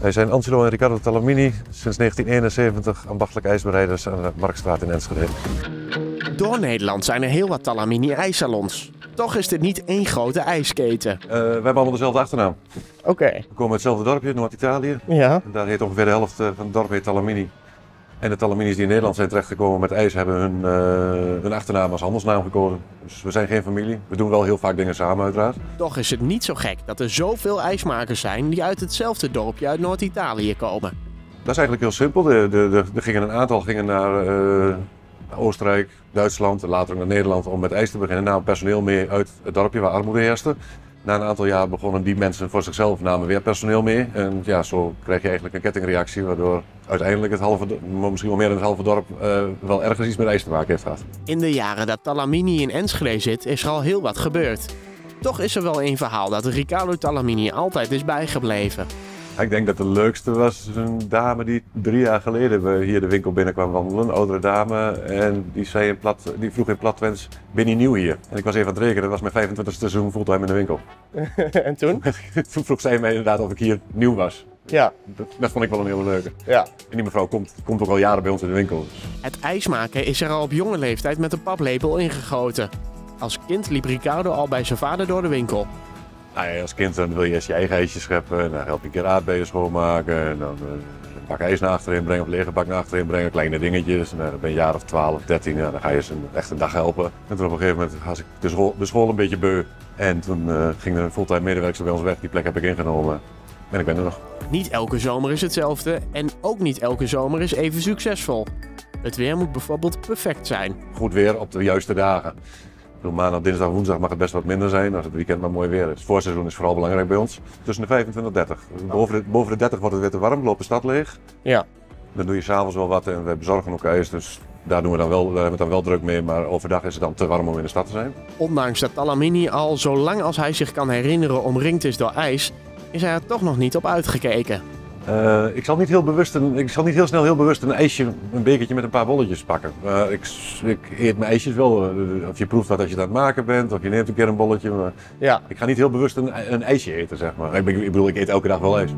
Wij zijn Angelo en Riccardo Talamini, sinds 1971 ambachtelijk ijsbereiders aan de Marktstraat in Enschede. Door Nederland zijn er heel wat Talamini ijssalons. Toch is dit niet één grote ijsketen. Uh, we hebben allemaal dezelfde achternaam. Oké. We komen uit hetzelfde dorpje, Noord-Italië. Ja. En daar heet ongeveer de helft eh, van het dorp heet Talamini. En de Talaminis die in Nederland zijn terechtgekomen met ijs hebben hun, uh, hun achternaam als handelsnaam gekozen. Dus we zijn geen familie. We doen wel heel vaak dingen samen uiteraard. Toch is het niet zo gek dat er zoveel ijsmakers zijn die uit hetzelfde dorpje uit Noord-Italië komen. Dat is eigenlijk heel simpel. Er de, de, de, gingen een aantal gingen naar uh, Oostenrijk, Duitsland, later naar Nederland om met ijs te beginnen. Namen personeel mee uit het dorpje waar armoede heerste. Na een aantal jaar begonnen die mensen voor zichzelf namen weer personeel mee. En ja, zo krijg je eigenlijk een kettingreactie waardoor uiteindelijk het halve, misschien wel meer dan het halve dorp uh, wel ergens iets met ijs te maken heeft gehad. In de jaren dat Talamini in Enschede zit is er al heel wat gebeurd. Toch is er wel een verhaal dat Riccardo Talamini altijd is bijgebleven. Ik denk dat de leukste was een dame die drie jaar geleden hier de winkel binnenkwam wandelen. Een oudere dame. En die, zei in plat, die vroeg in platwens, ben je nieuw hier? En ik was even aan het rekenen, dat was mijn 25e seizoen fulltime in de winkel. en toen? toen vroeg zij mij inderdaad of ik hier nieuw was. Ja. Dat, dat, vond ik wel een hele leuke. Ja. En die mevrouw komt, komt ook al jaren bij ons in de winkel. Het ijsmaken is er al op jonge leeftijd met een paplepel ingegoten. Als kind liep Ricardo al bij zijn vader door de winkel. Nou ja, als kind dan wil je eerst je eigen ijsje scheppen. Dan help je een keer aardbeien schoonmaken. En dan uh, een bak ijs naar achterin brengen of lege bak naar achterin brengen. Kleine dingetjes. En dan ben je een jaar of 12, 13. Ja, dan ga je ze een, echt een dag helpen. En toen op een gegeven moment was ik de school, de school een beetje beu. En toen uh, ging er een fulltime medewerker bij ons weg. Die plek heb ik ingenomen. En ik ben er nog. Niet elke zomer is hetzelfde. En ook niet elke zomer is even succesvol. Het weer moet bijvoorbeeld perfect zijn. Goed weer op de juiste dagen. Maandag, dinsdag, woensdag mag het best wat minder zijn als het weekend maar mooi weer is. Het voorseizoen is vooral belangrijk bij ons. Tussen de 25 en 30. Boven de, boven de 30 wordt het weer te warm, loopt de stad leeg. Ja. Dan doe je s'avonds wel wat en we bezorgen ook ijs. Dus daar, doen we dan wel, daar hebben we dan wel druk mee. Maar overdag is het dan te warm om in de stad te zijn. Ondanks dat Talamini al zo lang als hij zich kan herinneren omringd is door ijs, is er toch nog niet op uitgekeken. Uh, ik, zal niet heel bewust een, ik zal niet heel snel heel bewust een ijsje, een bekertje met een paar bolletjes pakken. Uh, ik, ik, eet mijn ijsjes wel. Uh, of je proeft wat als je het aan het maken bent, of je neemt een keer een bolletje. Maar ja. ik ga niet heel bewust een, een ijsje eten, zeg maar. Ik, ik bedoel, ik eet elke dag wel ijs.